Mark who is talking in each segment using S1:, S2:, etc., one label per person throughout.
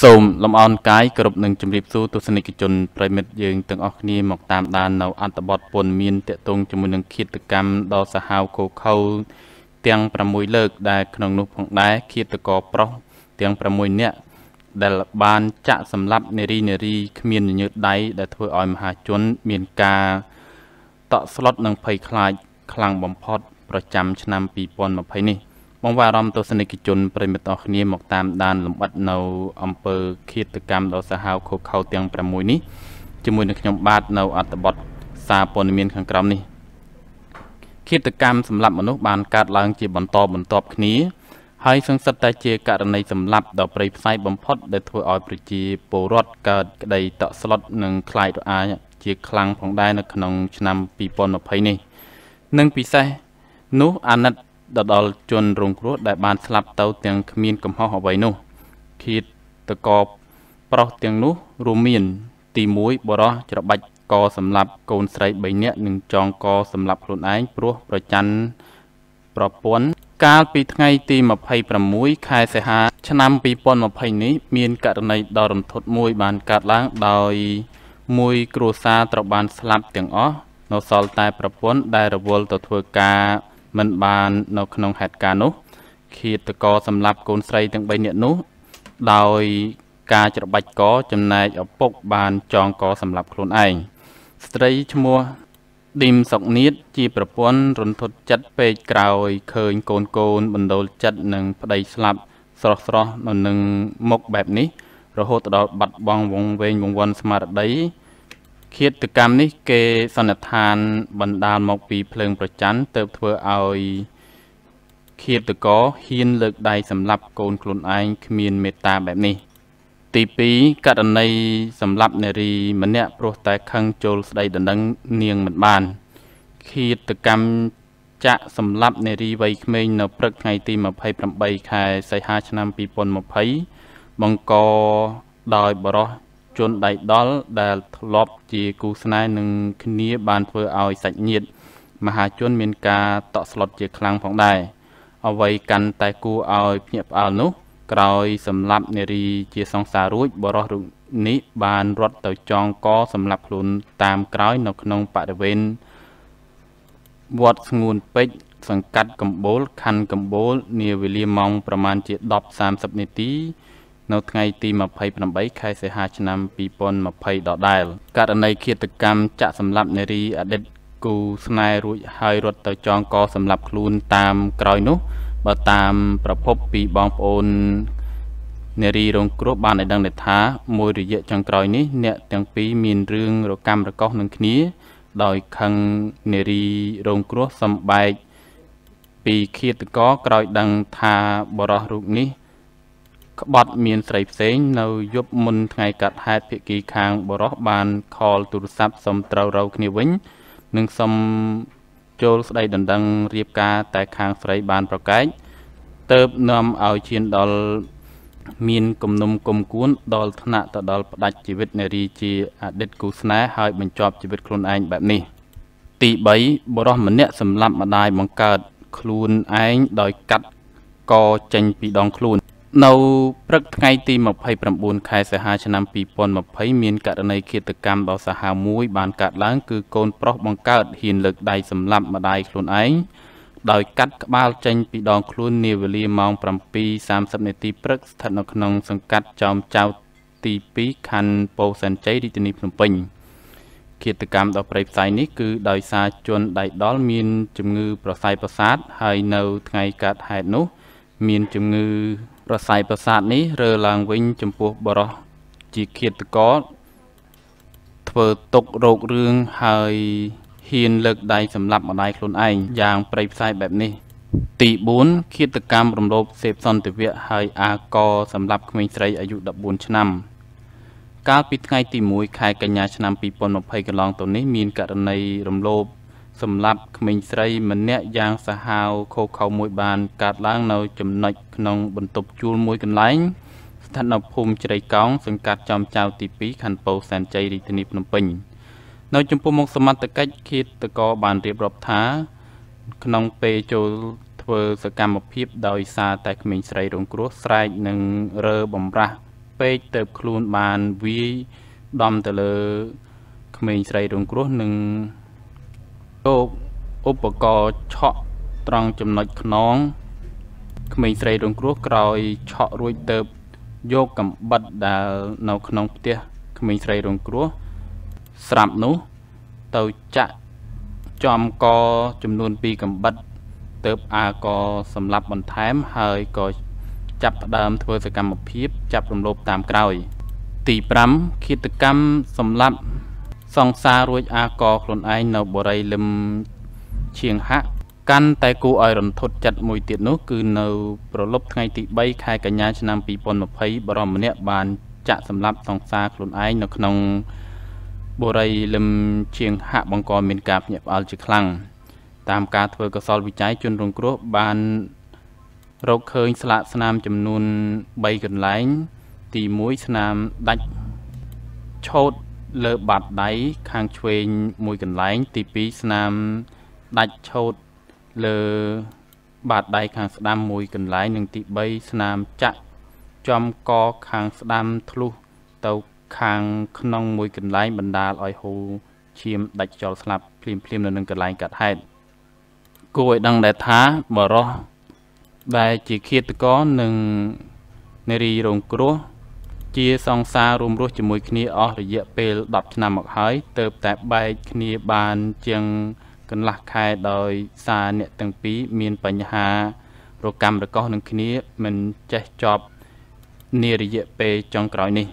S1: សូមលំអរកាយគ្រប់នឹងជម្រាបសួរទស្សនិកជនប្រិមិត្តយើងទាំងអស់គ្នាមកតាមដាននៅអត្ថបទព័ត៌មានតកតងជាមួយនឹងឃាតកម្មដ៏សាហាវខូខើទាំង6លើកដែលក្នុងនោះផងដែរឃាតករប្រុសទាំង6នាក់ដែលបានចាក់សម្លាប់នារីនារីគ្មានញញើតដៃដែលធ្វើឲ្យមហាជន មានការតក់ស្លុតនិងភ័យខ្លាចខ្លាំងបំផុត ប្រចាំឆ្នាំ2020នេះ បងប្អូនអារម្មណ៍ទស្សនិកជនប្រិមិត្តអស់គ្នាមកតាមដានលំអិតនៅអំពើឃាតកម្មដ៏សាហាវខុសខើទាំង6នេះជាមួយនឹងខ្ញុំបាទនៅអត្ថបទសារព័ត៌មានខាងក្រោមនេះឃាតកម្មសម្រាប់មនុស្សបានកើតឡើងជាបន្តបន្ទាប់គ្នា ហើយសង្កត់តែជាករណីសម្លាប់ដ៏ព្រៃផ្សៃបំផុតដែលធ្វើឲ្យប្រជាពលរដ្ឋកើតក្តីតក់ស្លុតនិងខ្លាចរអាជាខ្លាំងផងដែរនៅក្នុងឆ្នាំ2020នេះ និងពិសេសនោះអាណិត ដដល់ជនរងគ្រោះដែលបានស្លាប់ទៅទាំងគ្មានកំហុសអ្វីនោះឃាតករប្រុសទាំងនោះរួមមាន ទី1បរោះច្របាច់កសម្លាប់កូនស្រី3នាក់និងចងកសម្លាប់ខ្លួនឯងព្រោះប្រច័ណ្ឌប្រពន្ធកាលពីថ្ងៃទី26ខែសីហា ឆ្នាំ2020នេះមានករណីដ៏រន្ធត់មួយបានកើតឡើងដោយមួយគ្រួសារត្រូវបានស្លាប់ទាំងអស់នៅសល់តែប្រពន្ធដែលរវល់ទៅធ្វើការ មិនបាននៅក្នុងហេតុការណ៍នោះឃាតករសម្លាប់កូនស្រីទាំង3នាក់នោះដោយការច្របាច់កចំណែកឪពុកបានចងកសម្លាប់ខ្លួនឯងស្ត្រីឈ្មោះឌីមសុកនៀតជាប្រពន្ធរន្ធត់ចិត្តពេកក្រោយឃើញកូនកូនបណ្ដូលចិត្តនឹងប្តីស្លាប់ស្រស់ស្រស់នៅនឹងមុខបែបនេះ រហូតដល់បាត់បង់វងវែងវង្វន់ស្មារតី ឃាតកម្មនេះគេសន្និដ្ឋានបណ្ដាលមកពីភ្លើងប្រច័ណ្ឌទៅធ្វើឲ្យឃាតករហ៊ានលើកដៃសម្លាប់កូនខ្លួនឯងគ្មានមេត្តាបែបនេះ ទី2ករណីសម្លាប់នារីម្នាក់ព្រោះតែខឹងចូលស្ដីដណ្ដឹងនាងមិនបានឃាតកម្មចាក់សម្លាប់នារីវ័យក្មេងនៅព្រឹកថ្ងៃទី28ខែសីហាឆ្នាំ2020បង្កដោយបរោះ ជនដៃដល់ដែលធ្លាប់ជាគូស្នេហ៍នឹងគ្នាបានធ្វើឲ្យសាច់ញាតិមហាជនមានការតក់ស្លុតជាខ្លាំងផងដែរអ្វីកាន់តែគួរឲ្យភ្ញាក់ផ្អើលនោះ ក្រោយសម្លាប់នារីជាសង្សាររួចបរោះរូបនេះបានរត់ទៅចងកសម្លាប់ខ្លួនតាមក្រោយនៅក្នុងបរិវេណវត្តស្ងួនពេជ្រសង្កាត់កម្ពូលខណ្ឌកម្ពូលនាវេលាម៉ោងប្រមាណជា10:30នាទី នៅថ្ងៃទី28ខែសីហាឆ្នាំ2020ដដែលករណីឃាតកម្មចាក់សម្លាប់នារីអតីតគូស្នេហ៍រួចហើយរត់ទៅចងកសម្លាប់ខ្លួនតាមក្រោយនោះ បើតាម ប្រភពពីបងប្អូននារីរងគ្រោះបានឲ្យដឹងថាមួយរយៈចុងក្រោយនេះអ្នកទាំងពីរមានរឿងរកម្មរកុសនឹងគ្នា ដោយខឹងនារីរងគ្រោះសំបែកពីឃាតករក្រោយដឹងថាបរោះរូបនេះ ក្បត់មានស្រីផ្សេង នៅយប់មុនថ្ងៃកាត់ហេតុភិក្ខីខាងបរោះបានខលទូរស័ព្ទសុំត្រូវរៅគ្នាវិញនិងសុំចូលស្ដីដណ្ដឹងរៀបការតែខាងស្រីបានប្រកែកទៅនាំឲ្យឈានដល់មានគំនុំគុំគួនដល់ថ្នាក់ទៅដល់ផ្ដាច់ជីវិតនារីជាអតីតគូស្នេហ៍ហើយបញ្ចប់ជីវិតខ្លួនឯងបែបនេះ ទី3បរោះម្នាក់សម្លាប់ម្ដាយបង្កើតខ្លួនឯងដោយកាត់កចេញពីដងខ្លួន នៅព្រឹកថ្ងៃទី29ខែសីហាឆ្នាំ2020មានករណីឃាតកម្មដ៏សាហាវមួយបានកើតឡើងគឺកូនប្រុសបង្កើតហ៊ានលើកដៃសម្លាប់ម្ដាយខ្លួនឯងដោយកាត់ក្បាលចេញពីដងខ្លួននាវេលាម៉ោង7:30នាទីព្រឹកស្ថិតនៅក្នុងសង្កាត់ចោមចៅទី2ខណ្ឌពោធិ៍សែនជ័យរាជធានីភ្នំពេញឃាតកម្មដ៏ព្រៃផ្សៃនេះគឺដោយសារជនដៃដល់មានជំងឺប្រស័យប្រសាទហើយនៅថ្ងៃកើតហេតុនោះ មានជំងឺប្រស័យប្រាសាទនេះរើឡើងវិញចំពោះបរោះជាឃាតករធ្វើទុករោគរឿងហើយហ៊ានលើកដៃសម្លាប់ម្ដាយខ្លួនឯងយ៉ាងប្រៃផ្សាយបែបនេះ ទី4ឃាតកម្មរំលោភសេពសន្តិវៈហើយអាកសម្រាប់ក្មេងស្រីអាយុ14ឆ្នាំ កាលពីថ្ងៃទី1ខែកញ្ញាឆ្នាំ2020កន្លងទៅនេះមានករណីរំលោភ សម្រាប់ក្មេងស្រីម្នាក់យ៉ាងសាហាវខូខើមួយបាន កាត់ឡើងនៅចំណុចក្នុងបន្ទប់ជួលមួយកន្លែងស្ថិតនៅភូមិជ្រៃកោងសង្កាត់ចំចៅទី2ខណ្ឌពោធិ៍សែនជ័យរាជធានីភ្នំពេញនៅចំពោះមុខសមត្ថកិច្ចឃាតករបានរៀបរាប់ថា ក្នុងពេលចូលធ្វើសកម្មភាពដោយសារតែក្មេងស្រីរងគ្រោះស្រែកនិងរើបំរាស់ពេកទៅខ្លួនបានវាយដំទៅលើក្មេងស្រីរងគ្រោះនិង យកឧបករណ៍ឆក់ត្រង់ចំណុចខ្នងក្មេងស្រីរងគ្រោះក្រោយឆក់រួចទៅយកកំបិតដែលនៅក្នុងផ្ទះក្មេងស្រីរងគ្រោះស្រាប់នោះទៅចាក់ចំកចំនួន2កំបិតទៅអាក៏សម្លាប់បន្ថែមហើយក៏ចាប់ផ្ដើមធ្វើសកម្មភាព ចាប់រំលោភតាមក្រោយ ទី5ឃាតកម្មសម្លាប់ សង្សាររួចអាកខ្លួនឯងនៅបរិយលឹមឈៀងហាក់កាន់តែគួរឲ្យរន្ធត់ចិត្តមួយទៀតនោះគឺនៅប្រលប់ថ្ងៃទី3ខែកញ្ញាឆ្នាំ2020បរមម្នាក់បានចាក់សម្លាប់សង្សារខ្លួនឯងនៅក្នុងបុរីលឹមជាងហាក់បង្កមានការភ្ញាក់ផ្អើលជាខ្លាំងតាមការធ្វើកសលវិច័យជនរងគ្រោះបានរកឃើញស្លាកស្នាមចំនួន3កន្លែង ទី1ស្នាមដាច់ឆោត លើបាតដៃខាងឆ្វេងមួយកន្លែង ទី2ស្នាមដាច់ឆោតលើបាតដៃខាងស្ដាំមួយកន្លែងនិងទី3ស្នាមចាក់ចំកខាងស្ដាំធ្លុះទៅខាងក្នុងមួយកន្លែងបណ្ដាលឲ្យហូរឈាមដាច់ចោលស្លាប់ភ្លាមភ្លាមនៅនឹងកន្លែងកាត់ហេតុគួរឲ្យដឹងដែរថាបរោះដែលជាឃាតករនិងនារីរងគ្រោះ ជាសង្សាររួមរស់ជាមួយគ្នាអស់រយៈពេល10ឆ្នាំមកហើយទៅតែបែកគ្នាបានជាងកន្លះខែដោយសារអ្នកទាំងពីរមានបញ្ហារកម្មរកោសនឹងគ្នាមិនចេះចប់នារយៈពេលចុងក្រោយនេះ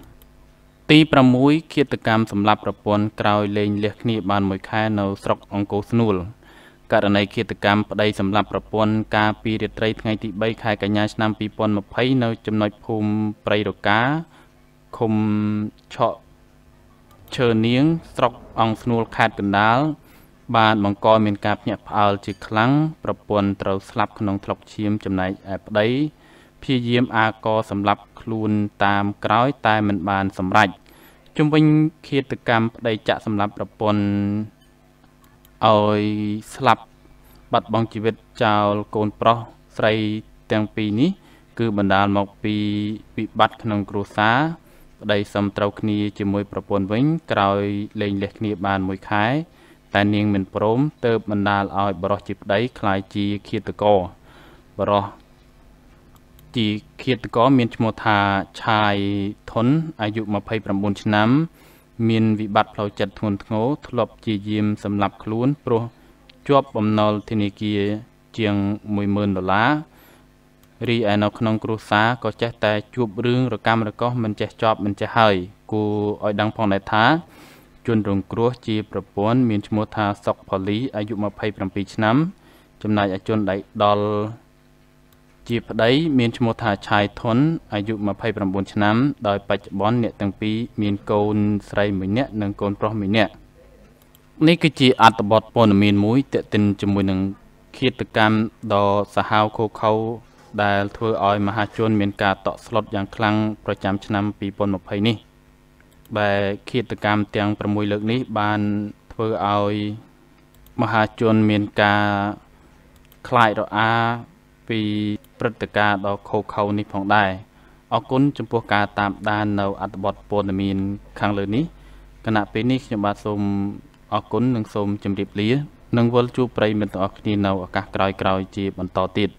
S1: ទី6ឃាតកម្មសម្លាប់ប្រពន្ធក្រោយលែងលះគ្នាបានមួយខែនៅស្រុកអង្គរស្នួលករណីឃាតកម្មប្តីសម្លាប់ប្រពន្ធកាលពីរាត្រីថ្ងៃទី3ខែកញ្ញាឆ្នាំ2020នៅចំណុចភូមិព្រៃរកា ឃុំឆក់ឈើនាង ស្រុកអង្គស្នួលខេត្តកណ្ដាលបានបង្កមានការភ្ញាក់ផ្អើលជាខ្លាំងប្រពន្ធត្រូវស្លាប់ក្នុងថ្លុកឈាមចំណែកឯប្តីព្យាយាមអាកសម្លាប់ខ្លួនតាមក្រោយតែមិនបានសម្រេចជំវិញឃាតកម្មប្តីចាក់សម្លាប់ប្រពន្ធឲ្យស្លាប់បាត់បង់ជីវិតចោលកូនប្រុសស្រីទាំងពីរនេះ គឺបណ្ដាលមកពីវិបត្តិក្នុងគ្រួសារ ប្តីសំត្រូវគ្នាជាមួយប្រពន្ធវិញ ក្រោយលែងលះគ្នាបានមួយខែតែនាងមិនព្រមទៅបណ្ដាលឲ្យបរោះជាប្តីคล้ายជាឃាតករបរោះជាឃាតករមានឈ្មោះថាឆាយធុនអាយុ29ឆ្នាំ មានវិបត្តិផ្លូវចិត្តធ្ងន់ធ្ងរធ្លាប់ជាយាមសម្លាប់ខ្លួនព្រោះជាប់បំណុលធនាគារជាង10000ដុល្លារ រីឯនៅក្នុងគ្រួសារក៏ចេះតែជួបរឿងរកម្មរកោសមិនចេះចប់មិនចេះហើយគួរឲ្យដឹងផងដែរថាជនរងគ្រោះជាប្រពន្ធមានឈ្មោះថាសុកផលីអាយុ27ឆ្នាំ ចំណែកឯជនដៃដល់ជាប្តី មានឈ្មោះថាឆាយធុនអាយុ29ឆ្នាំ ដោយបច្ចុប្បន្នអ្នកទាំងពីរមានកូនស្រីមួយនាក់និងកូនប្រុសមួយនាក់នេះគឺជាអត្ថបទព័ត៌មានមួយទាក់ទិនជាមួយនឹងឃាតកម្មដ៏សាហាវឃោខៅ ដែលធ្វើឲ្យមហាជនមានការតក់ស្លុតយ៉ាងខ្លាំងប្រចាំឆ្នាំ2020នេះដែលឃាតកម្មទាំង6លើកនេះ បានធ្វើឲ្យមហាជនមានការខ្លាចរអាពីព្រឹត្តិការណ៍ដ៏ខុសខើនេះផងដែរអរគុណចំពោះការតាមដាននៅអត្ថបទព័ត៌មានខាងលើនេះគណៈពេលនេះខ្ញុំបាទសូមអរគុណនិងសូមជម្រាបលានិងវិលជួបប្រិយមិត្តទាំងអស់គ្នានៅឱកាសក្រោយៗជាបន្តទៀត